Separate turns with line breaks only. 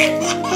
Bye.